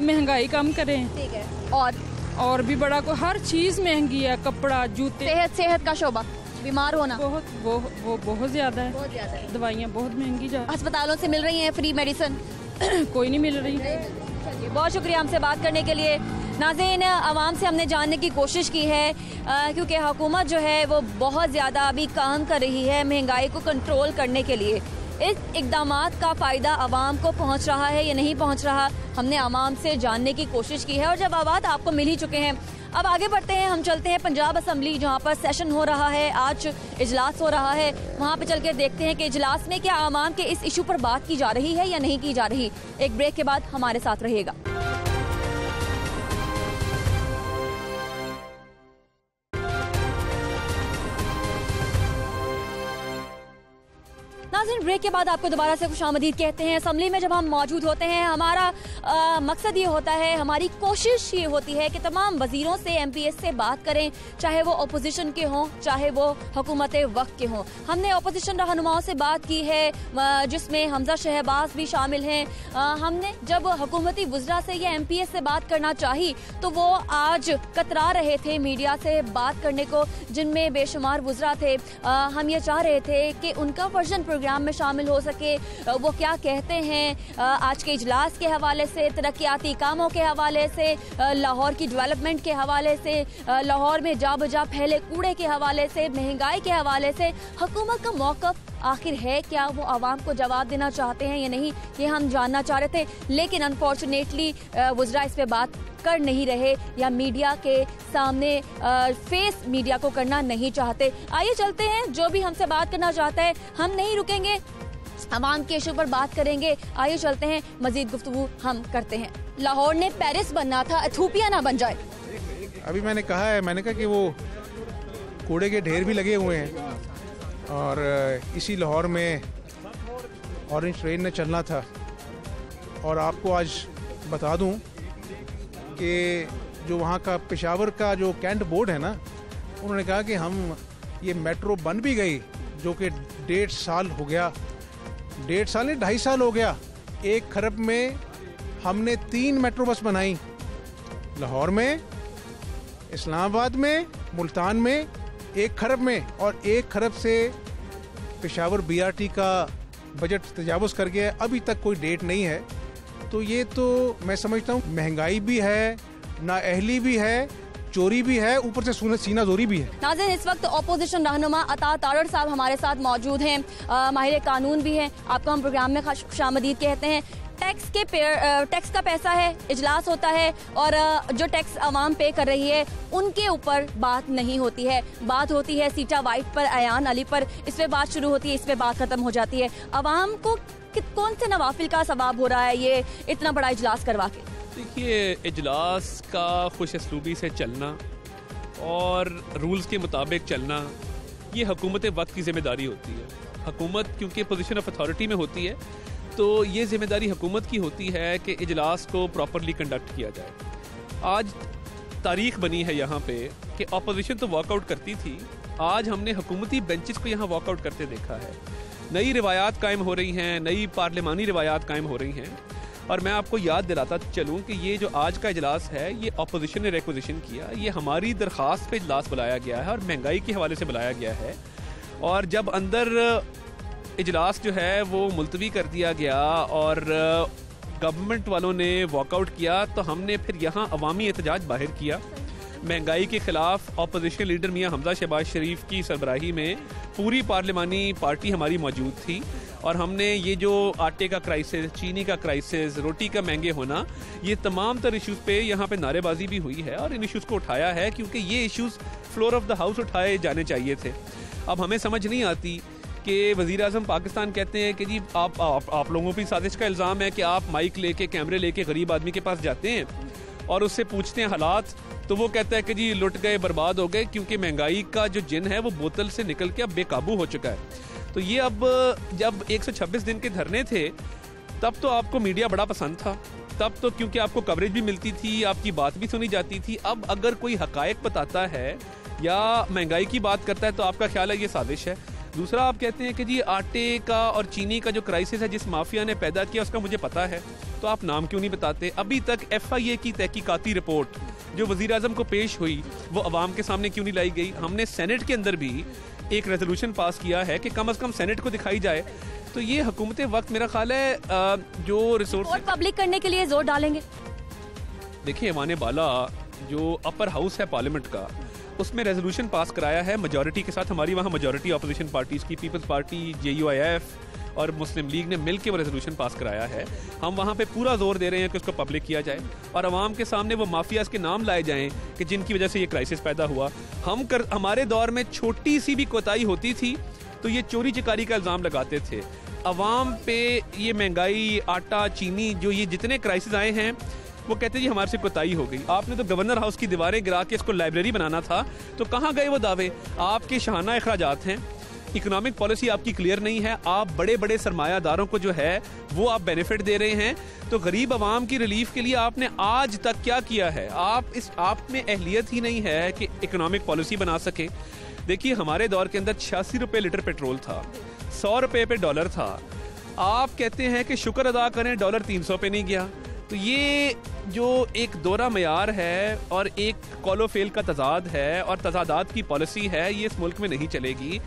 महँगाई कम करें। ठीक है। और और भी बड़ा को हर चीज़ महँगी है कपड़ा जूते। सेहत सेहत का शोबा बीमार होना। बहुत वो वो बहुत ज़्यादा है। बहुत ज़्यादा है। दवाइयाँ बहुत महँगी जा अस्पतालों से मिल रही हैं फ्री मेडिसिन *coughs* कोई नहीं मिल रही। चलिए बहुत शुक्रिया हमसे बात करने के लिए। नाजीन आवाम से हमने जानने की कोशिश की है क्योंकि हुकूमत जो है वो बहुत ज़्यादा अभी काम कर रही है महँगाई को कंट्रोल करने के लिए। इस इकदाम का फ़ायदा आवाम को पहुँच रहा है या नहीं पहुँच रहा, हमने आवाम से जानने की कोशिश की है और जवाब आपको मिल ही चुके हैं, अब आगे बढ़ते हैं, हम चलते हैं पंजाब असम्बली, जहाँ पर सेशन हो रहा है, आज इजलास हो रहा है, वहाँ पर चल के देखते हैं कि इजलास में क्या आवाम के इस इशू पर बात की जा रही है या नहीं की जा रही। एक ब्रेक के बाद हमारे साथ रहेगा नाजिन ब्रेक के बाद आपको दोबारा से खुश आमदीद कहते हैं। असम्बली में जब हम मौजूद होते हैं हमारा आ, मकसद ये होता है हमारी कोशिश ये होती है कि तमाम वजीरों से एम पी एस से बात करें चाहे वो अपोजिशन के हों चाहे वो हुकूमत वक्त के हों। हमने अपोजिशन रहनुमाओं से बात की है जिसमें हमजा शहबाज भी शामिल हैं। हमने जब हुकूमती वजरा से या एम पी एस से बात करना चाही तो वो आज कतरा रहे थे मीडिया से बात करने को जिनमें बेशुमार वजरा थे। आ, हम ये चाह रहे थे कि उनका वर्जन प्रोग्राम में शामिल हो सके। वो क्या कहते हैं? आज के इजलास के हवाले से, तरक्याती कामों के हवाले से लाहौर की डेवलपमेंट के हवाले से लाहौर में जा बजा फैले कूड़े के हवाले से, महँगाई के हवाले से, हुकूमत का मौकफ आखिर है क्या वो आवाम को जवाब देना चाहते हैं या नहीं ये हम जानना चाह रहे थे लेकिन अनफॉर्चुनेटली वजरा इस पे बात कर नहीं रहे या मीडिया के सामने अ, फेस मीडिया को करना नहीं चाहते। आइए चलते हैं जो भी हमसे बात करना चाहता है हम नहीं रुकेंगे। आवाम के इशू पर बात करेंगे। आइए चलते हैं मजीद गुफ्तु हम करते हैं। लाहौर ने पेरिस बनना था एथोपिया ना बन जाए। अभी मैंने कहा है मैंने कहा कि वो कूड़े के ढेर भी लगे हुए हैं। और इसी लाहौर में ऑरेंज ट्रेन ने चलना था। और आपको आज बता दूँ कि जो वहाँ का पेशावर का जो कैंट बोर्ड है ना, उन्होंने कहा कि हम ये मेट्रो बन भी गई, जो कि डेढ़ साल हो गया। डेढ़ साल नहीं, ढाई साल हो गया। एक खरब में हमने तीन मेट्रो बस बनाई। लाहौर में, इस्लामाबाद में, मुल्तान में एक खरब में और एक खरब से पेशावर बीआरटी का बजट तजावज़ कर गया। अभी तक कोई डेट नहीं है। तो ये तो मैं समझता हूँ, महँगाई भी है नाअहली भी है, चोरी भी है, ऊपर से सूना- सीना जोरी भी है। नाजिन, इस वक्त अपोजिशन रहनुमा अता तारड़ साहब हमारे साथ मौजूद हैं। माहिर कानून भी हैं। आपको हम प्रोग्राम में खुशामदीद कहते हैं। टैक्स के टैक्स का पैसा है इजलास होता है और जो टैक्स आवाम पे कर रही है उनके ऊपर बात नहीं होती है। बात होती है सीटा वाइट पर अयान अली पर। इस पे बात शुरू होती है इस पे बात खत्म हो जाती है। आवाम कि, कौन से नवाफिल का सवाब हो रहा है ये इतना बड़ा इजलास करवा के? देखिए इजलास का खुश असलूबी से चलना और रूल्स के मुताबिक चलना ये हकूमत वक्त की ज़िम्मेदारी होती है। हुकूमत क्योंकि पोजीशन ऑफ़ अथॉरिटी में होती है तो ये ज़िम्मेदारी हुकूमत की होती है कि इजलास को प्रॉपरली कंडक्ट किया जाए। आज तारीख बनी है यहाँ पे कि अपोजिशन तो वॉकआउट करती थी, आज हमने हुकूमती बेंचेस को यहाँ वॉकआउट करते देखा है। नई रिवायात कायम हो रही हैं, नई पार्लिमानी रिवायात कायम हो रही हैं, और मैं आपको याद दिलाता चलूँ कि ये जो आज का इजलास है, ये अपोजिशन ने रिक्वेजिशन किया, ये हमारी दरख्वास्त पे इजलास बुलाया गया है और महँगाई के हवाले से बुलाया गया है। और जब अंदर इजलास जो है वो मुलतवी कर दिया गया और गवर्नमेंट वालों ने वॉकआउट किया तो हमने फिर यहाँ अवामी एहतजाज बाहर किया। महँगाई के खिलाफ अपोजिशन लीडर मियाँ हमजा शहबाज शरीफ की सरबराही में पूरी पार्लिमानी पार्टी हमारी मौजूद थी और हमने ये जो आटे का क्राइसिस चीनी का क्राइसिस रोटी का महँगे होना, ये तमाम तर इश्यूज़ पे यहाँ पे नारेबाजी भी हुई है और इन इश्यूज़ को उठाया है क्योंकि ये issues floor of the house उठाए जाने चाहिए थे। अब हमें समझ नहीं आती कि वज़ी अजम पाकिस्तान कहते हैं कि जी आप आप, आप लोगों पर साजिश का इल्ज़ाम है कि आप माइक लेके कैमरे लेके गरीब आदमी के पास जाते हैं और उससे पूछते हैं हालात तो वो कहता है कि जी लुट गए बर्बाद हो गए क्योंकि महँगाई का जो जिन है वो बोतल से निकल के अब बेकाबू हो चुका है। तो ये अब जब 126 दिन के धरने थे तब तो आपको मीडिया बड़ा पसंद था। तब तो क्योंकि आपको कवरेज भी मिलती थी आपकी बात भी सुनी जाती थी। अब अगर कोई हकायक बताता है या महँगाई की बात करता है तो आपका ख्याल है ये साजिश है। दूसरा आप कहते हैं कि जी आटे का और चीनी का जो क्राइसिस है जिस माफिया ने पैदा किया उसका मुझे पता है। तो आप नाम क्यों नहीं बताते? अभी तक एफ़ आई ए की तहकीकती रिपोर्ट जो वज़ीर अजम को पेश हुई वो अवाम के सामने क्यों नहीं लाई गई? हमने सेनेट के अंदर भी एक रेजोल्यूशन पास किया है कि कम अज कम सेनेट को दिखाई जाए। तो ये हुकूमत वक्त मेरा ख्याल है जो रिसोर्स और पब्लिक करने के लिए ज़ोर डालेंगे। देखिए माने बाला जो अपर हाउस है पार्लियामेंट का उसमें रेजोल्यूशन पास कराया है। मेजोरिटी के साथ हमारी वहाँ मेजोरिटी अपोजिशन पार्टीज़ की Peoples Party J U I F और मुस्लिम लीग ने मिलकर वो रेजोल्यूशन पास कराया है। हम वहाँ पे पूरा ज़ोर दे रहे हैं कि उसको पब्लिक किया जाए और आवाम के सामने वो माफियाज के नाम लाए जाएँ कि जिनकी वजह से ये क्राइसिस पैदा हुआ। हम कर, हमारे दौर में छोटी सी भी कोताही होती थी तो ये चोरी चिकारी का इल्ज़ाम लगाते थे। अवाम पे ये महँगाई, आटा, चीनी, जो ये जितने क्राइसिस आए हैं वो कहते जी, हमारे से कोताही हो गई। आपने तो गवर्नर हाउस की दीवारें गिरा के इसको लाइब्रेरी बनाना था। तो कहाँ गए वो दावे? आपके शहाना अखराज हैं। इकोनॉमिक पॉलिसी आपकी क्लियर नहीं है। आप बड़े बड़े सरमायादारों को जो है, वो आप बेनिफिट दे रहे हैं। तो गरीब आवाम की रिलीफ के लिए आपने आज तक क्या किया है? आप इस, आप में अहलियत ही नहीं है कि इकोनॉमिक पॉलिसी बना सके। देखिए, हमारे दौर के अंदर छियासी रुपये लीटर पेट्रोल था, सौ रुपए पे डॉलर था। आप कहते हैं कि शुक्र अदा करें, डॉलर तीन सौ पे नहीं गया। तो ये जो एक दोरा मैार है और एक कॉलो फेल का तजाद है और तजादात की पॉलिसी है, ये इस मुल्क में नहीं चलेगी।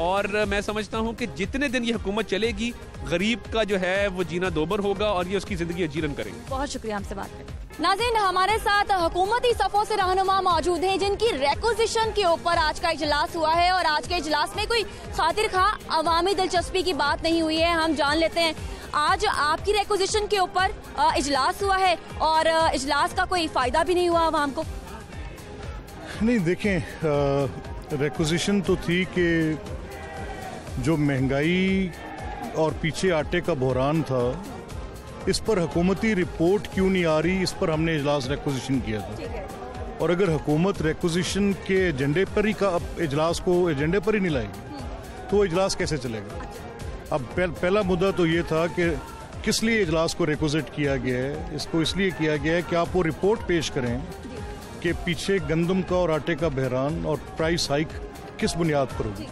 और मैं समझता हूँ कि जितने दिन ये हुकूमत चलेगी, गरीब का जो है वो जीना दोबर होगा और ये उसकी ज़िंदगी अजीरन करेंगे। बहुत शुक्रिया हमसे बात करें नाजिन हमारे साथ हुकूमती सफों से रहनुमा मौजूद हैं, जिनकी रेकोजिशन के ऊपर आज का इजलास हुआ है। और आज के इजलास में कोई खातिर खा अवामी दिलचस्पी की बात नहीं हुई है। हम जान लेते हैं आज आपकी रेकोजिशन के ऊपर इजलास हुआ है और इजलास का कोई फ़ायदा भी नहीं हुआ आवाम को नहीं देखें रेकोजिशन तो थी कि जो महँगाई और पीछे आटे का बहरान था इस पर हुकूमती रिपोर्ट क्यों नहीं आ रही? इस पर हमने इजलास रेकोजिशन किया था। और अगर हुकूमत रेकोजिशन के एजेंडे पर ही का अब इजलास को एजेंडे पर ही नहीं लाएगी तो इजलास कैसे चलेगा? अब पहल, पहला मुद्दा तो ये था कि किस लिए इजलास को रिक्वजिट किया गया है? इसको इसलिए किया गया है कि आप वो रिपोर्ट पेश करें कि पीछे गंदम का और आटे का बहरान और प्राइस हाइक किस बुनियाद पर होगी?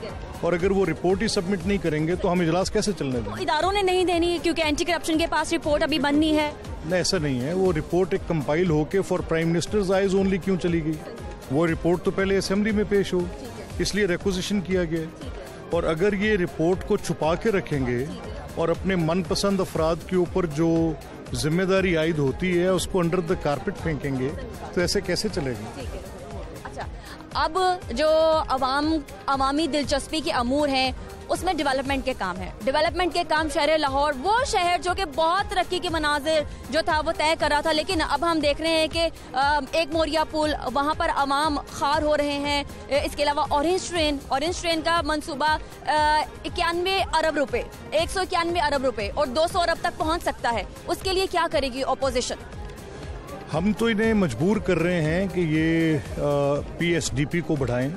और अगर वो रिपोर्ट ही सबमिट नहीं करेंगे तो हम इजलास कैसे चलने देंगे? इदारों ने नहीं देनी क्योंकि एंटी करप्शन के पास रिपोर्ट अभी बननी है। नहीं ऐसा नहीं है। वो रिपोर्ट एक कंपाइल होके for prime minister's eyes only क्यों चली गई? वो रिपोर्ट तो पहले असेंबली में पेश हो। इसलिए रेकोजिशन किया गया। और अगर ये रिपोर्ट को छुपा के रखेंगे और अपने मनपसंद अफराद के ऊपर जो ज़िम्मेदारी आयद होती है, उसको अंडर द कारपेट फेंकेंगे तो ऐसे कैसे चलेगा? अच्छा अब जो अवाम अवामी दिलचस्पी के अमूर हैं उसमें डेवलपमेंट के काम है। डेवलपमेंट के काम शहर लाहौर वो शहर जो कि बहुत तरक्की के मनाजिर जो था वो तय कर रहा था। लेकिन अब हम देख रहे हैं कि एक मोरिया पुल वहाँ पर अवाम खार हो रहे हैं। इसके अलावा ऑरेंज ट्रेन ऑरेंज ट्रेन का मनसूबा इक्यानवे अरब रुपए एक सौ इक्यानवे अरब रुपए और दो सौ अरब तक पहुँच सकता है। उसके लिए क्या करेगी अपोजिशन हम तो इन्हें मजबूर कर रहे हैं कि ये पीएसडीपी को बढ़ाएँ।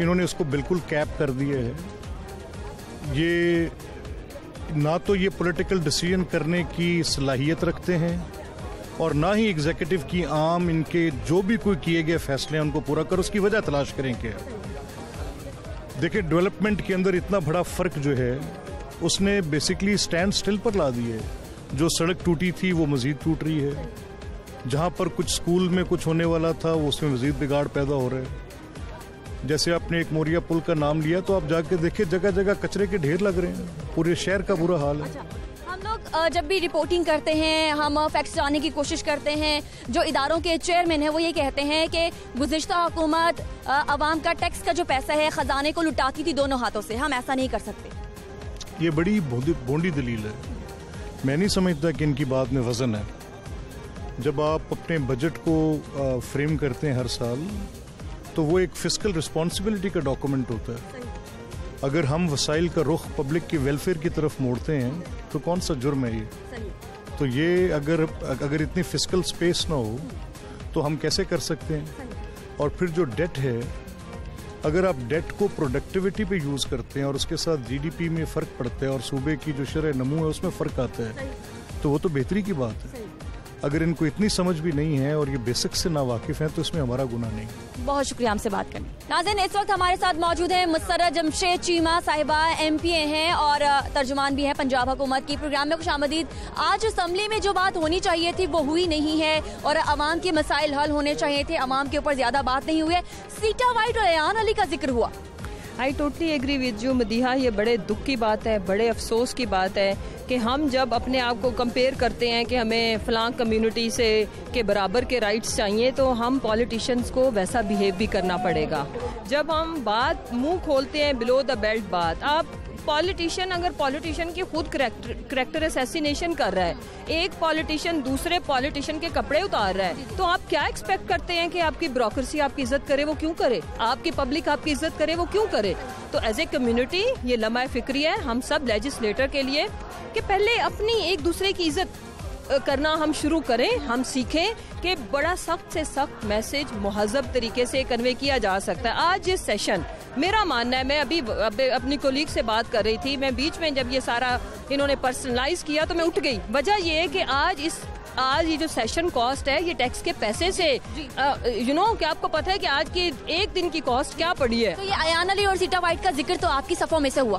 इन्होंने उसको बिल्कुल कैप कर दिए है। ये ना तो ये पॉलिटिकल डिसीज़न करने की सलाहियत रखते हैं और ना ही एग्जीक्यूटिव की आम इनके जो भी कोई किए गए फैसले हैं, उनको पूरा कर, उसकी वजह तलाश करें क्या? देखिए डेवलपमेंट के अंदर इतना बड़ा फ़र्क जो है, उसने बेसिकली स्टैंड स्टिल पर ला दिए जो सड़क टूटी थी, वो मजीद टूट रही है। जहाँ पर कुछ स्कूल में कुछ होने वाला था, वो उसमें मजीद बिगाड़ पैदा हो रहे हैं। जैसे आपने एक मोरिया पुल का नाम लिया तो आप जाके देखिए जगह जगह कचरे के ढेर लग रहे हैं। पूरे शहर का बुरा हाल है। अच्छा, हम लोग जब भी रिपोर्टिंग करते हैं हम फैक्ट्स जाने की कोशिश करते हैं जो इदारों के चेयरमैन हैं वो ये कहते हैं कि गुजशत हुकूमत आवाम का टैक्स का जो पैसा है खजाने को लुटाती थी दोनों हाथों से। हम ऐसा नहीं कर सकते। ये बड़ी भोंडी दलील है। मैं नहीं समझता कि इनकी बात में वज़न है। जब आप अपने बजट को फ्रेम करते हैं हर साल तो वो एक फ़िज़िकल रिस्पॉन्सिबिलिटी का डॉक्यूमेंट होता है। अगर हम वसाइल का रुख पब्लिक की वेलफेयर की तरफ़ मोड़ते हैं तो कौन सा जुर्म है ये? तो ये अगर अगर इतनी फ़िज़िकल स्पेस ना हो तो हम कैसे कर सकते हैं? और फिर जो डेट है अगर आप डेट को प्रोडक्टिविटी पे यूज़ करते हैं और उसके साथ जीडीपी में फ़र्क पड़ता है और सूबे की जो शरह नमू है उसमें फ़र्क आता है तो वो तो बेहतरी की बात है। अगर इनको इतनी समझ भी नहीं है और ये बेसिक से ना वाकिफ हैं तो इसमें हमारा गुना नहीं। बहुत शुक्रिया हमसे बात करने। नाजिन, इस वक्त हमारे साथ मौजूद है मुसर्रा जमशेद चीमा साहिबा एम पी ए हैं और तर्जुमान भी हैं पंजाब हुकूमत की प्रोग्राम में। खुश आमदीद, आज असम्बली में जो बात होनी चाहिए थी, वो हुई नहीं है और अवाम के मसाइल हल होने चाहिए थे। अवाम के ऊपर ज़्यादा बात नहीं हुई है। सीटा वाइट और अयान अली का ज़िक्र हुआ। I totally agree with you Madiha ये बड़े दुख की बात है, बड़े अफसोस की बात है कि हम जब अपने आप को कंपेयर करते हैं कि हमें फलां कम्युनिटी से के बराबर के राइट्स चाहिए तो हम पॉलिटिशियंस को वैसा बिहेव भी करना पड़ेगा। जब हम बात मुँह खोलते हैं बिलो द बेल्ट बात, आप पॉलिटिशियन अगर पॉलिटिशियन की खुद करेक्टर असैसिनेशन कर रहा है, एक पॉलिटिशियन दूसरे पॉलिटिशियन के कपड़े उतार रहा है तो आप क्या एक्सपेक्ट करते हैं कि आपकी ब्रोक्रेसी आपकी इज़्ज़त करे, वो क्यों करे? आपकी पब्लिक आपकी इज़्ज़त करे, वो क्यों करे? तो एज ए कम्युनिटी ये लम्हा फिक्री है, हम सब लेजिस्लेटर के लिए कि पहले अपनी एक दूसरे की इज़्ज़त करना हम शुरू करें, हम सीखें कि बड़ा सख्त से सख्त मैसेज महजब तरीके से कन्वे किया जा सकता है। आज ये सेशन मेरा मानना है, मैं अभी अपनी कोलीग से बात कर रही थी, मैं बीच में जब ये सारा इन्होंने पर्सनलाइज किया तो मैं उठ गई। वजह ये है कि आज इस आज ये जो सेशन कॉस्ट है ये टैक्स के पैसे से यू नो क्या आपको पता है कि आज की एक दिन की कॉस्ट क्या पड़ी है? तो ये अयान अली और सीटा वाइट का ज़िक्र तो आपकी सफों में से हुआ।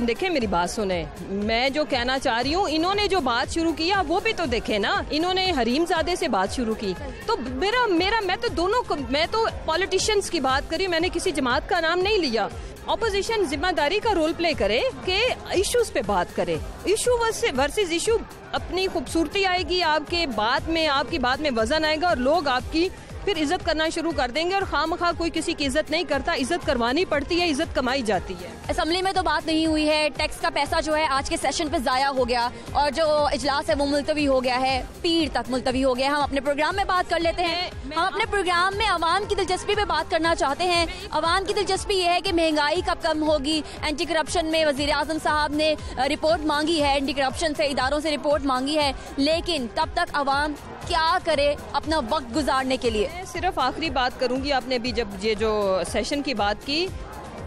देखे मेरी बात सुने। मैं जो कहना चाह रही हूँ इन्होंने जो बात शुरू किया वो भी तो देखे ना इन्होंने हरीम जादे से बात शुरू की। तो मेरा मेरा मैं तो दोनों मैं तो पॉलिटिशियंस की बात करी मैंने किसी जमात का नाम नहीं लिया। ऑपोजिशन ज़िम्मेदारी का रोल प्ले करे कि इश्यूज़ पे बात करे। इशू वर्सेस इशू अपनी खूबसूरती आएगी आपके बात में आपकी बात में वज़न आएगा और लोग आपकी फिर इज़्ज़त करना शुरू कर देंगे और खाम खा कोई किसी की इज़्ज़त नहीं करता। इज़्ज़त करवानी पड़ती है इज़्ज़त कमाई जाती है। असम्बली में तो बात नहीं हुई है। टैक्स का पैसा जो है आज के सेशन पे जाया हो गया और जो इजलास है वो मुलतवी हो गया है। पीर तक मुलतवी हो गया हम अपने प्रोग्राम में बात कर लेते हैं। हम अपने प्रोग्राम में अवाम की दिलचस्पी पे बात करना चाहते हैं। अवाम की दिलचस्पी ये है कि महँगाई कब कम होगी? एंटी करप्शन में वज़ीर आज़म साहब ने रिपोर्ट मांगी है। एंटी करप्शन से इदारों से रिपोर्ट मांगी है। लेकिन तब तक अवाम क्या करे अपना वक्त गुजारने के लिए? मैं सिर्फ़ आखिरी बात करूँगी आपने अभी जब ये जो सेशन की बात की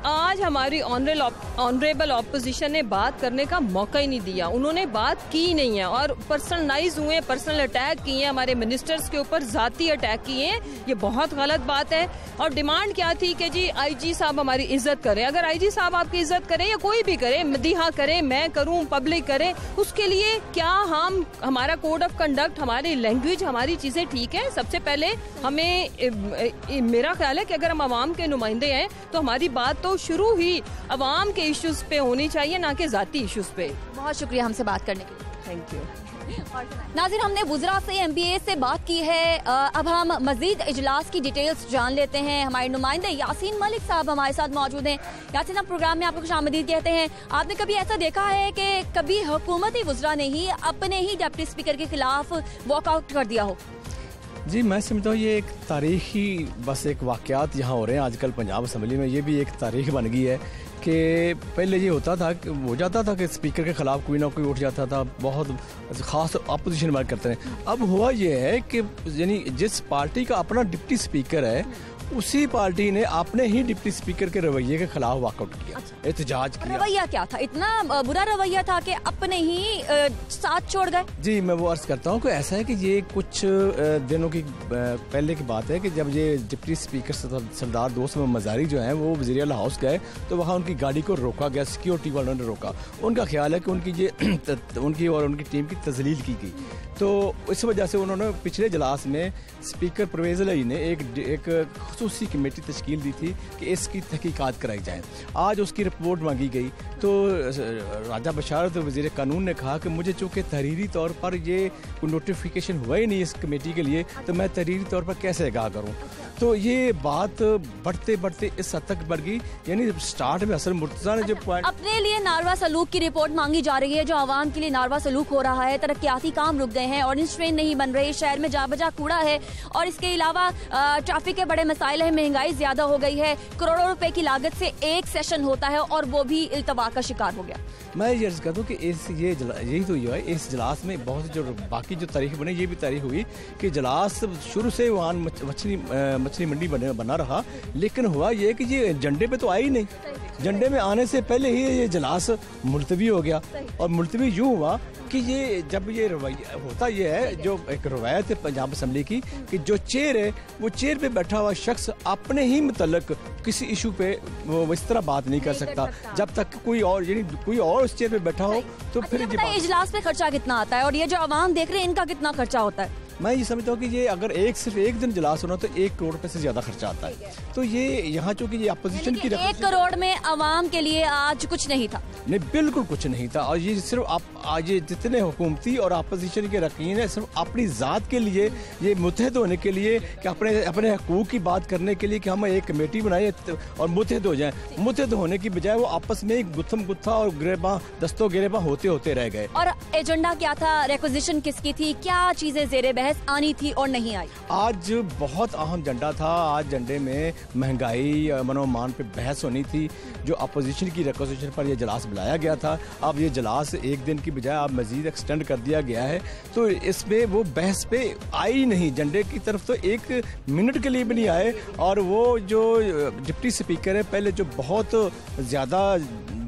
आज हमारी ऑनरेबल ऑपोजिशन ने बात करने का मौका ही नहीं दिया। उन्होंने बात की नहीं है और पर्सनलाइज हुए पर्सनल अटैक किए हैं, हमारे मिनिस्टर्स के ऊपर जाती अटैक किए हैं। ये बहुत गलत बात है। और डिमांड क्या थी कि जी आईजी साहब हमारी इज़्ज़त करें। अगर आईजी साहब आपकी इज़्ज़त करें या कोई भी करे मदीहा करे, मैं करूँ पब्लिक करे, उसके लिए क्या हम, हमारा कोड ऑफ़ कंडक्ट हमारी लैंग्वेज हमारी चीज़ें ठीक है? सबसे पहले हमें मेरा ख्याल है कि अगर हम आवाम के नुमाइंदे हैं तो हमारी बात तो शुरू ही अवाम के इश्यूज़ पे होनी चाहिए ना कि जाती इश्यूज़ पे। बहुत शुक्रिया हमसे बात करने के लिए। थैंक यू *laughs* नाजिर हमने गुजरा से एम से बात की है। अब हम मजीद इजलास की डिटेल्स जान लेते हैं। हमारे नुमाइंदे यासीन मलिक साहब हमारे साथ मौजूद हैं। यासीन हम प्रोग्राम में आपको खुश आमदीद कहते हैं। आपने कभी ऐसा देखा है कि कभी हुकूमती वज्रा ने ही अपने ही डेप्टी स्पीकर के खिलाफ वॉकआउट कर दिया हो? जी, मैं समझता हूँ, ये एक तारीखी बस एक वाक़ात यहाँ हो रहे हैं आजकल पंजाब असम्बली में। ये भी एक तारीख बन गई है कि पहले ये होता था कि, हो जाता था कि स्पीकर के खिलाफ कोई ना कोई उठ जाता था, बहुत खास अपोजिशन वर्क करते हैं अब हुआ ये है कि यानी जिस पार्टी का अपना डिप्टी स्पीकर है उसी पार्टी ने अपने ही डिप्टी स्पीकर के रवैये के खिलाफ वॉकआउट किया एहतजाज किया। रवैया क्या था? इतना बुरा रवैया था कि अपने ही अ, साथ छोड़ गए? जी मैं वो अर्ज़ करता हूँ कि ऐसा है कि ये कुछ दिनों की पहले की बात है कि जब ये डिप्टी स्पीकर सरदार दोस्त मजारी जो है वो वजी हाउस गए तो वहाँ उनकी गाड़ी को रोका गया सिक्योरिटी वालों ने रोका। उनका ख्याल है कि उनकी ये *clears throat* उनकी और उनकी टीम की तजलील की गई। तो इस वजह से उन्होंने पिछले इजलास में स्पीकर परवेज अली ने एक एक खसूसी कमेटी तश्कील दी थी कि इसकी तहकीकात कराई जाए। आज उसकी रिपोर्ट मांगी गई। तो राजा बशारत वज़ीर कानून ने कहा कि मुझे चूँकि तहरीरी तौर पर ये नोटिफिकेशन हुआ ही नहीं इस कमेटी के लिए तो मैं तहरीरी तौर पर कैसे आगाह करूँ? तो ये बात बढ़ते बढ़ते इस हद तक बढ़ गई। यानी स्टार्ट में असल मुर्तजा ने जो पॉइंट अपने लिए नारवा सलूक की रिपोर्ट मांगी जा रही है जो आवाम के लिए नारवा सलूक हो रहा है तरक्याती काम रुक गए हैं ऑरेंज ट्रेन नहीं बन रही शहर में जा बजा कूड़ा है और इसके अलावा ट्रैफ़िक के बड़े मसाइल है महँगाई ज़्यादा हो गई है। करोड़ों रुपए की लागत से एक सेशन होता है और वो भी इल्तवा का शिकार हो गया। मैं ये अर्ज़ कर दूँ कि इस ये यही तो है इस जलास में बहुत जो बाकी जो तारीख बने ये भी तारीख हुई कि जलास शुरू से वहाँ मछली मछली मंडी बना रहा। लेकिन हुआ ये कि ये झंडे पे तो आई नहीं। झंडे में आने से पहले ही ये जलास मुलतवी हो गया। और मुलतवी यूँ हुआ कि ये जब ये रवैया होता ये है जो एक रवायत है पंजाब असम्बली की कि जो चेयर है वो चेयर पे बैठा हुआ शख्स अपने ही मतलब किसी इशू पे वो इस तरह बात नहीं कर सकता। जब तक कोई और यानी कोई और उस चेयर पे बैठा हो तो फिर इजलास पे खर्चा कितना आता है? और ये जो आवाम देख रहे हैं इनका कितना खर्चा होता है? मैं ये समझता हूँ कि ये अगर एक सिर्फ़ एक दिन जलास होना तो एक करोड़ रुपए से ज़्यादा खर्चा आता है। तो ये यहाँ चूँकि ये अपोजिशन की एक करोड़ में आवाम के लिए आज कुछ नहीं था। नहीं बिल्कुल कुछ नहीं था। और ये सिर्फ़ आप आज ये जितने हुकूमती और अपोजिशन के रकीन है सिर्फ़ अपनी ज़ात के लिए ये मुतहद होने के लिए कि अपने अपने हकूक की बात करने के लिए कि हम एक कमेटी बनाए और मुतहद हो जाए। मुतहद होने की बजाय वो आपस में एक गुत्थम गुत्था और गिरेबा दस्तों गिरेबा होते होते रह गए। और एजेंडा क्या था? रिक्वेजिशन किसकी थी? क्या चीज़ें जेर बहस आनी थी और नहीं आई। आज बहुत अहम झंडा था। आज झंडे में महँगाई, मनोमान पे बहस होनी थी, जो अपोजिशन की रिक्वेजिशन पर यह जलास बुलाया गया था। अब ये जलास एक दिन की बजाय अब मजीद एक्सटेंड कर दिया गया है। तो इसमें वो बहस पे आई नहीं। झंडे की तरफ़ तो एक मिनट के लिए भी नहीं आए। और वो जो डिप्टी स्पीकर है, पहले जो बहुत ज़्यादा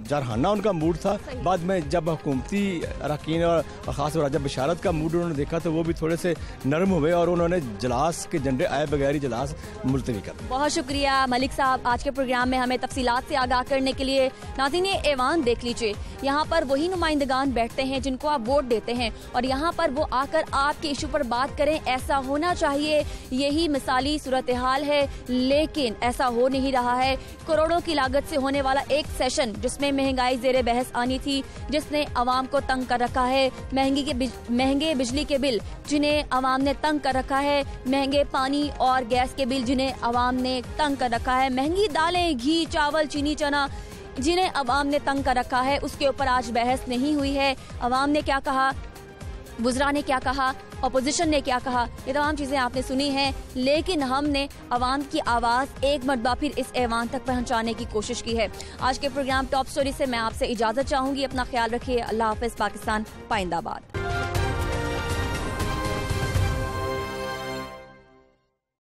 जरहाना उनका मूड था। बाद में जब हुकूमती अरकान और ख़ास राजा बशारत का मूड उन्होंने देखा तो वो भी थोड़े से नरम हुए और उन्होंने जलास के झंडे, आए बगैर ही जलास मुलतवी कर बहुत शुक्रिया मलिक साहब। आज के प्रोग्राम में हमें तफसीलात से आगाह करने के लिए नाजिन ऐवान देख लीजिए। यहाँ पर वही नुमाइंदगान बैठते हैं जिनको आप वोट देते हैं और यहाँ पर वो आकर आपके इशू पर बात करें, ऐसा होना चाहिए। यही मिसाली सूरत हाल है, लेकिन ऐसा हो नहीं रहा है। करोड़ों की लागत से होने वाला एक सेशन, जिसमें महँगाई जेरे बहस आनी थी जिसने आवाम को तंग कर रखा है। महँगी के बिज, महँगे बिजली के बिल जिन्हें अवाम ने तंग कर रखा है महँगे पानी और गैस के बिल जिन्हें अवाम ने तंग कर रखा है। महँगी दालें घी चावल चीनी चना जिन्हें अवाम ने तंग कर रखा है उसके ऊपर आज बहस नहीं हुई है। अवाम ने क्या कहा? बुजरा ने क्या कहा? अपोजिशन ने क्या कहा? ये तमाम चीज़ें आपने सुनी हैं, लेकिन हमने अवाम की आवाज़ एक मरतबा फिर इस ऐवान तक पहुँचाने की कोशिश की है। आज के प्रोग्राम टॉप स्टोरी से मैं आपसे इजाज़त चाहूँगी। अपना ख्याल रखिए। अल्लाह हाफिज, पाकिस्तान, पाइंदाबाद।